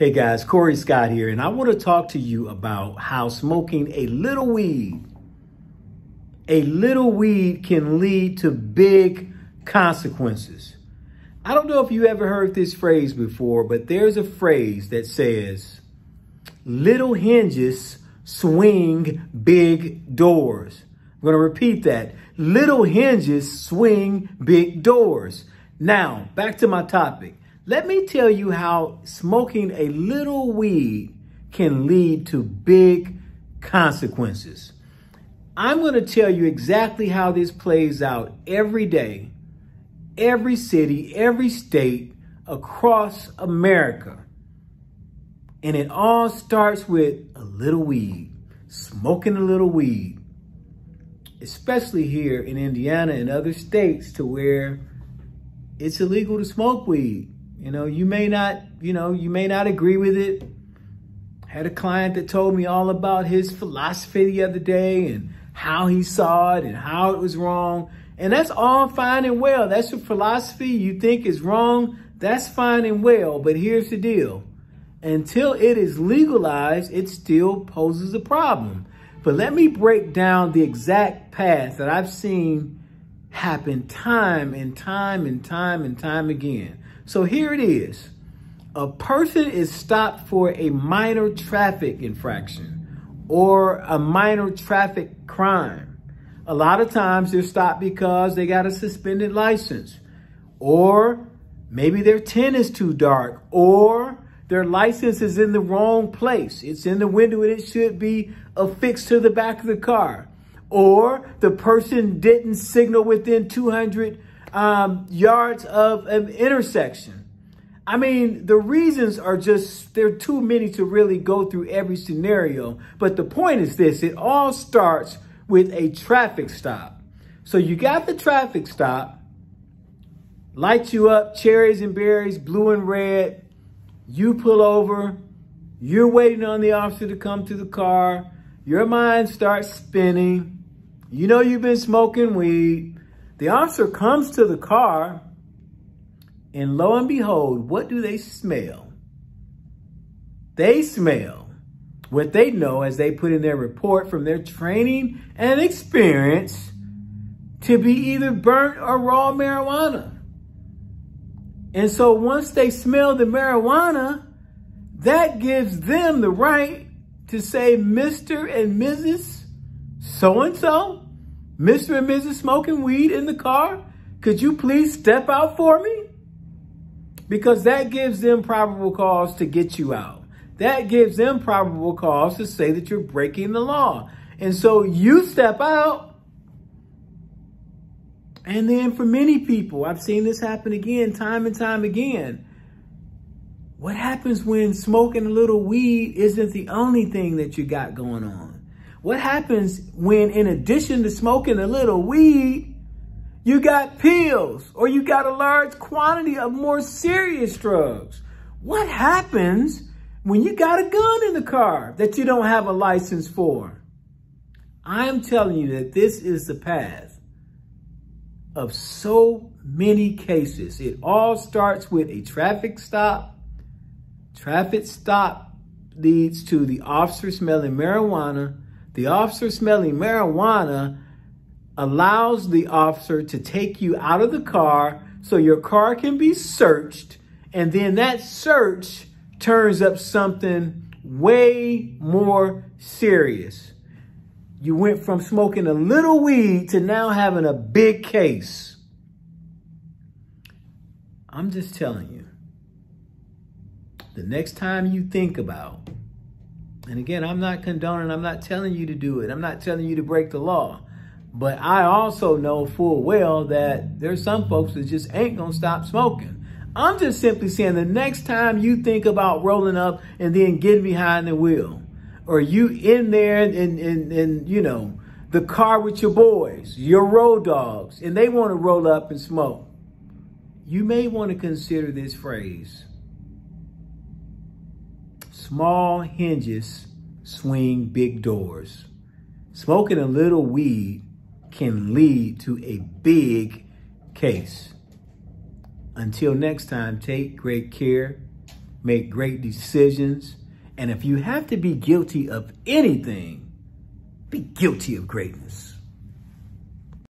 Hey guys, Corey Scott here, and I want to talk to you about how smoking a little weed, a little weed can lead to big consequences. I don't know if you ever heard this phrase before, but there's a phrase that says, little hinges swing big doors. I'm going to repeat that. Little hinges swing big doors. Now, back to my topic. Let me tell you how smoking a little weed can lead to big consequences. I'm going to tell you exactly how this plays out every day, every city, every state across America. And it all starts with a little weed, smoking a little weed, especially here in Indiana and other states to where it's illegal to smoke weed. You know, you may not, you know, you may not agree with it. Had a client that told me all about his philosophy the other day and how he saw it and how it was wrong. And that's all fine and well. That's your philosophy you think is wrong. That's fine and well. But here's the deal. Until it is legalized, it still poses a problem. But let me break down the exact path that I've seen happen time and time and time and time again. So here it is. A person is stopped for a minor traffic infraction or a minor traffic crime. A lot of times they're stopped because they got a suspended license or maybe their tint is too dark or their license is in the wrong place. It's in the window and it should be affixed to the back of the car. Or the person didn't signal within 200 um, yards of an intersection. I mean, the reasons are just, they're too many to really go through every scenario. But the point is this, it all starts with a traffic stop. So you got the traffic stop, light you up, cherries and berries, blue and red. You pull over, you're waiting on the officer to come to the car. Your mind starts spinning. You know you've been smoking weed. The officer comes to the car, and lo and behold, what do they smell? They smell what they know as they put in their report from their training and experience to be either burnt or raw marijuana. And so once they smell the marijuana, that gives them the right to say, Mr. and Mrs. So-and-so, Mr. and Mrs. smoking weed in the car, could you please step out for me? Because that gives them probable cause to get you out. That gives them probable cause to say that you're breaking the law. And so you step out. And then for many people, I've seen this happen again, time and time again. What happens when smoking a little weed isn't the only thing that you got going on? What happens when in addition to smoking a little weed, you got pills or you got a large quantity of more serious drugs? What happens when you got a gun in the car that you don't have a license for? I'm telling you that this is the path of so many cases. It all starts with a traffic stop. Traffic stop leads to the officer smelling marijuana the officer smelling marijuana allows the officer to take you out of the car so your car can be searched. And then that search turns up something way more serious. You went from smoking a little weed to now having a big case. I'm just telling you, the next time you think about and again, I'm not condoning, I'm not telling you to do it. I'm not telling you to break the law. But I also know full well that there's some folks that just ain't gonna stop smoking. I'm just simply saying the next time you think about rolling up and then getting behind the wheel, or you in there and, and, and you know, the car with your boys, your road dogs, and they want to roll up and smoke, you may want to consider this phrase Small hinges swing big doors. Smoking a little weed can lead to a big case. Until next time, take great care make great decisions. And if you have to be guilty of anything, be guilty of greatness.